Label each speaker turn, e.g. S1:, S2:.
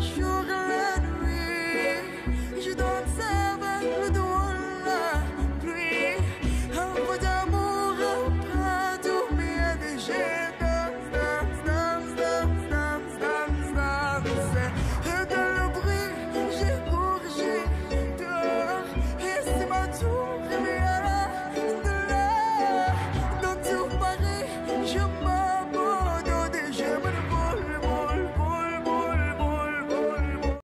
S1: 说